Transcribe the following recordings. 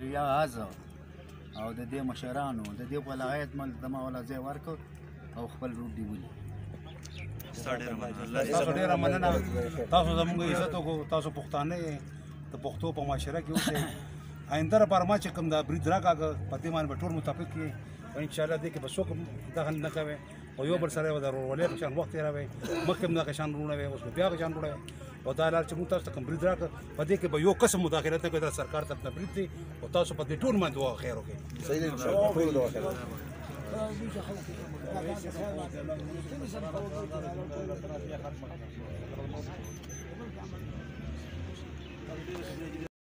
ریاض او د دې مشرانو د دې ولایت مل د ما ولا ځای ورکو او خپل روټ دی ولي تاسو ډیره مننه تاسو زموږ عزت کو تاسو پښتانه د پښتو په معاشره کې اوسئ آینده لپاره ما چې کوم دا برید راکاږه په دې باندې ټول متفق یې او ان شاء الله دې کې به څوک دخل نه کوي او یو بل سره به د ورورولۍ په شان وخت تېروي مخکې هم دغه شان وروڼه وي اوس به بیا هغه شان وروڼه وي او دا لار چې موږ تاسو ته کوم برید راکړ په دې کې به یو قسم مداخلت نه کوي دا سرکار طرف نه برید دی او تاسو په دې ټول باندې دعا خیر وکړئ صحیح دی انشاءالله ټول دعا خیر وکړئ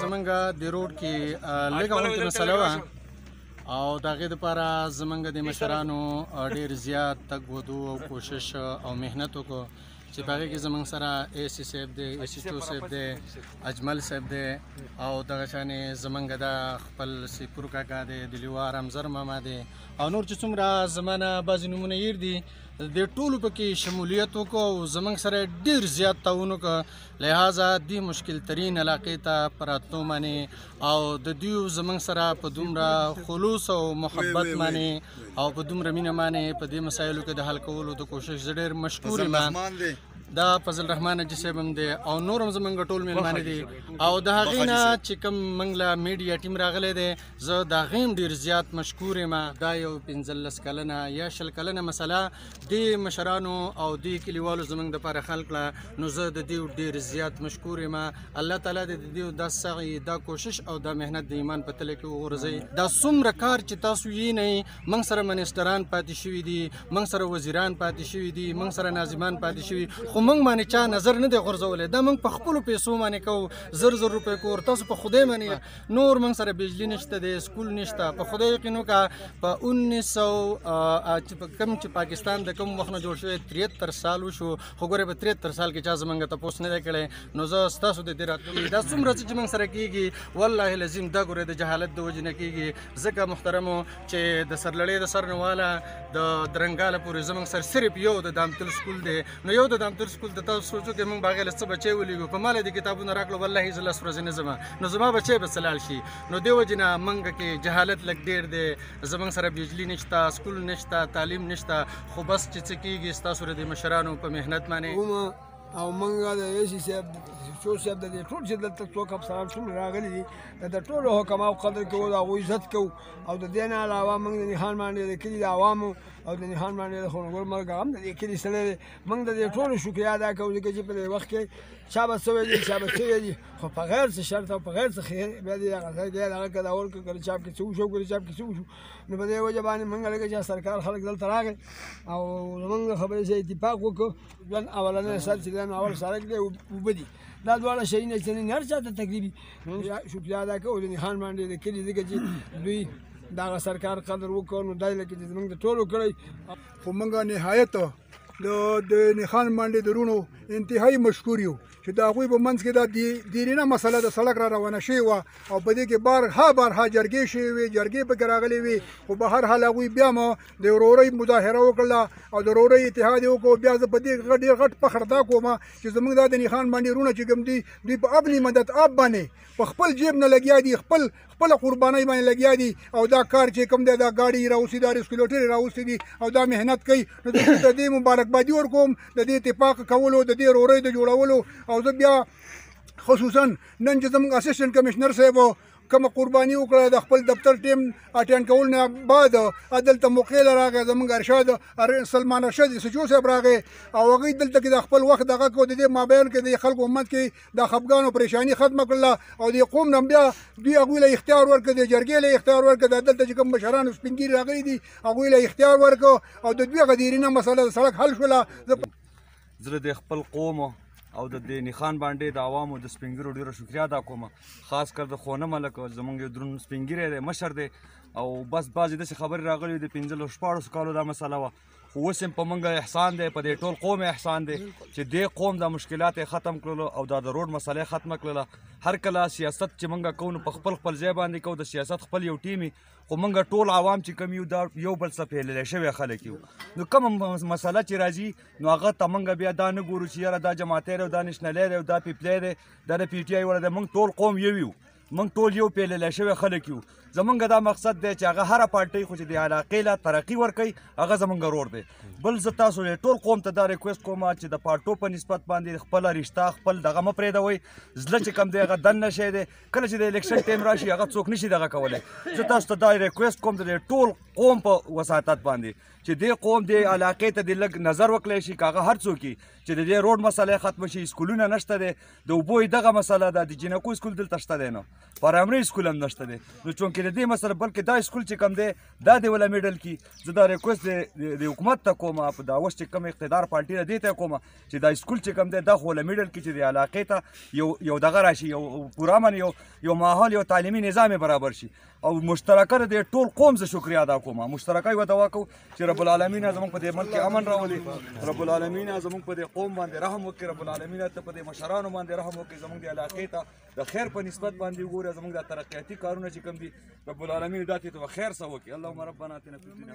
زمونږ د روډ کې لږه غونډه مسله وه او د هغې لپاره زمونږ د مشرانو ډېر زیات تګ ودو او کوشش او مهنت وکړو چې په هغې کې زمونږ سره اے سی صاحب دی اے سی ټو صاحب دی اجمل صاحب دی او دغه شانې زمونږ دا خپل سیپور کاکا دی د لیوار امزر ماما دی او نور چې څومره زما نه بعضې نومونه هېر دي د ټولو پکې شمولیت وکړو او زمونږ سره ډېر زیات تعاون وکړو لهذا دی مشکل ترین علاقې ته پراتلو معنی او د دیو زمنګ سره په دومره خلوص او محبت معنی او په دومره مینه معنی په دې مسایلو کې د حل کولو د کوشش زړه مشکور ما دا فضل الرحمن جی صاحب هم دی او نور هم زمونږ ټول میلمانه دي او د هغې نه چې کوم موږ له میډیا ټیم راغلی دی زه د هغې هم ډېر زیات مشکور یم دا یو پنځلس کلنه یا شل کلنه مسله دی مشرانو او دی کلیوالو زمونږ د پاره خلق لا نو زه د دیو ډیر زیات مشکور یم الله تعالی د دیو د سعی د کوشش او د مهنت د ایمان په تل کې وغورځي دا څومره کار چې تاسو یې نه موږ سره منستران پاتې شوی دي موږ سره وزیران پاتې شوی دي موږ سره ناظمان پاتې شوی خو موږ باندې چا نظر نه دی غورځولې دا موږ په خپل پیسو باندې کو زر زر روپې کور تاسو په خوده باندې نور موږ سره بجلی نشته د سکول نشته په خدای یقین وکړه په 1900 په کم چې پاکستان د کوم وخت نه جوړ شوی 73 سال وشو خو ګوره په 73 سال کې چا زمونږ ته پوس نه کړي نو زه ستاسو د دې راتلو دا څومره چې موږ سره کیږي والله لازم دا ګوره د جهالت د وجې نه کیږي ځکه محترمو چې د سرلړې د سرنواله د درنګاله پورې زمونږ سر صرف یو د دامتل سکول دی نو یو د دامتور سکول ته تاسو سوچو کې مونږ باغې لسته بچي ولېږو په مال دي کتابونه راکړو والله زه لس ورځې نه زما نو زما بچي به سلال شي نو دیو جنا مونږ کې جهالت لګ ډیر دی زمونږ سره بجلی نشتا سکول نشتا تعلیم نشتا خو بس چې څه کیږي تاسو د مشرانو په مهنت باندې او مونږه د یشي صاحب شو صاحب د ټول چې دلته څوک افسران شوم راغلي دي د ټولو حکماو قدر کوو د هغوی عزت کوو او د دې نه علاوه مونږ د نښان باندې لیکلي د عوامو او د نهان باندې د خونګور مرګ هم د دې کلي سره دی موږ د دې ټولو شکریا ادا کوو ځکه چې په دې وخت کې چا به څه ویلي چا به څه ویلي خو په غیر څه شرط او په غیر څه خیر بیا دې هغه ځای کې هغه کله اور کې کله چاپ کې څه وشو کله چاپ کې څه وشو نو په دې وجه باندې موږ لکه چې سرکار خلک دلته راغی او زمونږ خبرې سره اتفاق وکړو ژوند اولنې سر چې دی نو اول سرک دی اوبه دي دا دواړه شیونه چې نه هر چا ته تکلیف شکریا ادا کوو د نښان باندې د کلي ځکه چې دوی دغه سرکار قدر وکړ نو دای لکه چې زمونږ د ټولو کړی خو موږ نهایت د د نښان باندې درونو انتهایی مشکور یو چې دا غوی په منځ کې دا دیرینه مسله د سړک را روانه شوې و او په دې کې بار ها بار ها جرګې شوې وي جرګې په کې راغلي وي خو به هر حال غوی بیا مو د ورورۍ مظاهره وکړه او د ورورۍ اتحاد یې وکړو بیا زه په دې ډېر غټ فخر دا کوم چې زمونږ دا د نښان باندې رونه چې کوم دي دوی په ابني مدد اب باندې په خپل جیب نه لګیا دي خپل خپل قربانۍ باندې لګیا دي او دا کار چې کوم دی دا ګاډي راوستي دا ریسکیولټر راوستي دي او دا مهنت کوي نو د دې مبارکبادي ورکوم د دې اتفاق کولو د دې ورورۍ د جوړولو او زه بیا خصوصا نن چې زموږ اسسټنټ کمشنر صاحب کوم قرباني وکړه د خپل دفتر ټیم اټینډ کول نه بعد دلته موقع لراغه زمونږ ارشاد سلمان ارشاد سچو صاحب راغی او هغه دلته کې د خپل وخت دغه کو د مابین کې د خلکو امت کې د خپګانو پریشانی ختم کړل او د قوم نم بیا دوی هغه له اختیار ورکړ د جرګې له اختیار ورکړ د دلته چې کوم مشران سپینګیر راغلي دي هغه له اختیار ورکړ او د دوی غدیرینه مسله سړک حل شوله زه د خپل قوم او د دې نښان باندې د عوامو د سپینګیرو ډیره شکریا ادا کوم خاص کر د خونه ملک زمونږ یو درون سپینګیری دی مشر دی او بس بعضې داسې خبرې راغلي د پنځلس شپاړس کالو دا مسله وه خو اوس هم په موږ احسان دی په دې ټول قوم احسان دی چې دې قوم دا مشکلات یې ختم کړلو او دا د روډ مسله یې ختمه کړله هر کله سیاست چې موږ کوو نو په خپل خپل ځای باندې کوو د سیاست خپل یو ټیم خو موږ ټول عوام چې کوم یو دا یو بل څه پیللی شوی خلک یو نو کومه مسله چې راځي نو هغه ته موږ بیا دا نه ګورو چې یاره دا جماعتۍ دی او دا نشنلی دی او دا پیپلی دی دا د پي ټي آی وړی دی موږ ټول قوم یو یو موږ ټول یو پیللی شوی خلک یو زمونږ دا مقصد دی چې هغه هره پارټۍ خو چې د علاقې له ترقي ورکوي هغه زمونږ ورور دی بل زه تاسو ټول قوم ته دا ریکویسټ کوم چې د پارټو په نسبت باندې خپله رشته خپل دغه مه پرېږدوئ زړه چې کوم دی هغه دننه شی دی کله چې د الیکشن ټایم راشي هغه څوک نشي دغه کولای زه تاسو ته دا ریکوست کوم د ټول قوم په وساتت باندې چې د قوم د علاقې ته د لګ نظر وکړي شي کاغه هر څوک چې د دې روډ مسله ختم شي سکولونه نشته دي د وبو دغه مسله ده د جنکو سکول دلته شته دی نو پرامري سکول هم نشته دی نو چونکې د دې مسله بلکې دا سکول چې کم دی دا د ولا میډل کی زه دا ریکوست د حکومت ته کوم په دا وخت چې کم اقتدار پارټي ده ته کوم چې دا سکول چې کوم دی دا خو له میډل کې چې د علاقې ته یو یو دغه راشي یو پوره من یو یو ماحول یو تعلیمي نظام برابر شي او مشترکه د ټول قوم زه شکریا ادا کوم مشترکه یو دوا کو چې رب العالمین زموږ په دې ملک کې امن راولي رب العالمین زموږ په دې قوم باندې رحم وکړي رب العالمین ته په دې مشرانو باندې رحم وکړي زموږ د علاقې ته د خیر په نسبت باندې وګوره زموږ د ترقیاتي کارونه چې کوم دي رب العالمین داتې ته خیر سوکي اللهم ربنا اتنا فی الدنیا